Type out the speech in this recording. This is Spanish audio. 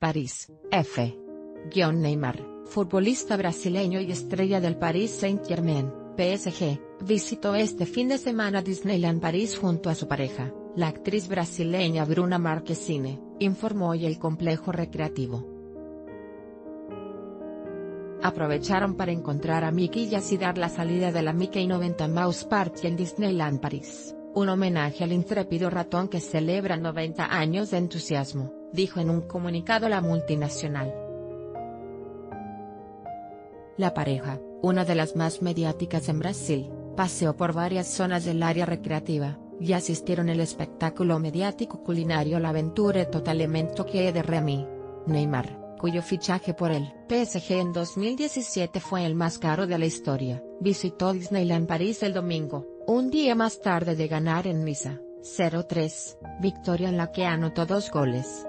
París, F. Neymar, futbolista brasileño y estrella del Paris Saint-Germain, PSG, visitó este fin de semana Disneyland París junto a su pareja, la actriz brasileña Bruna Marquezine, informó hoy el complejo recreativo. Aprovecharon para encontrar a Mickey y dar la salida de la Mickey 90 Mouse Party en Disneyland París, un homenaje al intrépido ratón que celebra 90 años de entusiasmo dijo en un comunicado la multinacional. La pareja, una de las más mediáticas en Brasil, paseó por varias zonas del área recreativa, y asistieron el espectáculo mediático culinario La Aventure Totalmente que de Remy. Neymar, cuyo fichaje por el PSG en 2017 fue el más caro de la historia, visitó Disneyland París el domingo, un día más tarde de ganar en Misa, 0-3, victoria en la que anotó dos goles.